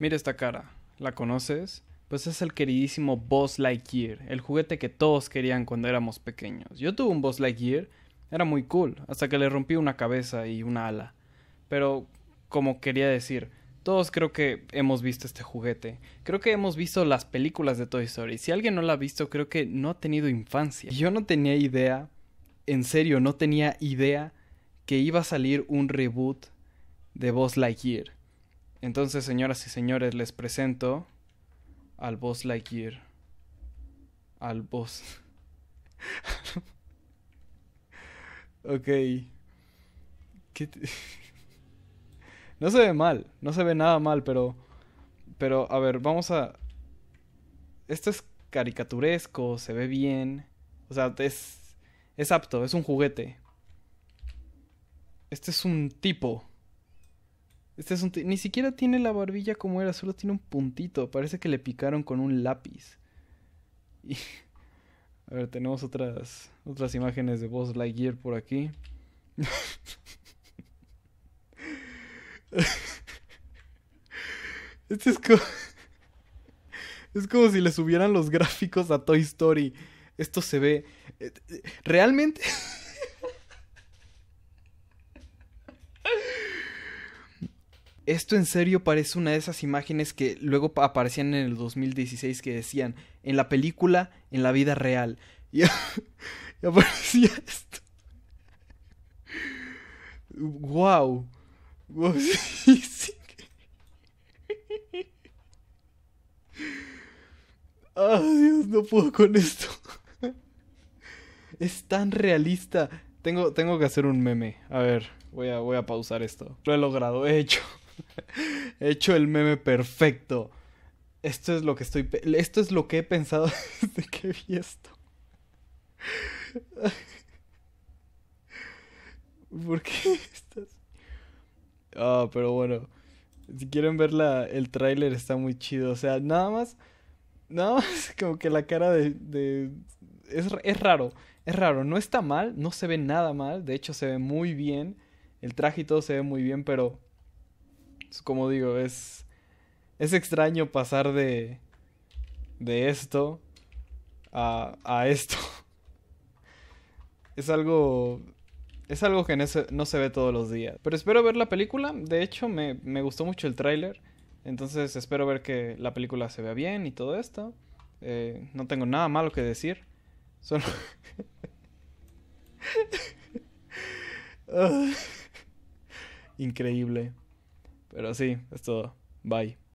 Mira esta cara. ¿La conoces? Pues es el queridísimo Boss Lightyear, el juguete que todos querían cuando éramos pequeños. Yo tuve un Boss Lightyear, era muy cool, hasta que le rompí una cabeza y una ala. Pero, como quería decir, todos creo que hemos visto este juguete. Creo que hemos visto las películas de Toy Story. Si alguien no la ha visto, creo que no ha tenido infancia. Yo no tenía idea, en serio, no tenía idea que iba a salir un reboot de Boss Lightyear. Entonces, señoras y señores, les presento al Boss Lightyear. Al Boss. ok. ¿Qué te- no se ve mal, no se ve nada mal, pero... Pero, a ver, vamos a... Esto es caricaturesco, se ve bien. O sea, es... Es apto, es un juguete. Este es un tipo. Este es un... Ni siquiera tiene la barbilla como era, solo tiene un puntito. Parece que le picaron con un lápiz. Y... A ver, tenemos otras... Otras imágenes de Buzz Lightyear por aquí. Este es como... Es como si le subieran los gráficos a Toy Story. Esto se ve... eh, eh, Realmente... Esto en serio parece una de esas imágenes que luego pa- aparecían en el 2016 que decían en la película, en la vida real. Y, y aparecía esto. Wow. Wow. Oh, Dios, no puedo con esto. Es tan realista. Tengo, tengo que hacer un meme. A ver, voy a, voy a pausar esto. Lo he logrado, he hecho. He hecho el meme perfecto. Esto es lo que estoy. Esto es lo que he pensado desde que vi esto. ¿Por qué estás? Ah, pero bueno. Si quieren ver la, el tráiler está muy chido. O sea, nada más. Nada más como que la cara de, de- Es, es raro. Es raro. No está mal. No se ve nada mal. De hecho, se ve muy bien. El traje y todo se ve muy bien, pero... Como digo, es... Es extraño pasar de... De esto... A, a esto. Es algo... Es algo que no se, no se ve todos los días. Pero espero ver la película. De hecho, me, me gustó mucho el tráiler. Entonces espero ver que la película se vea bien y todo esto. Eh, no tengo nada malo que decir. Solo... Ah, Increíble. Pero sí, es todo. Bye.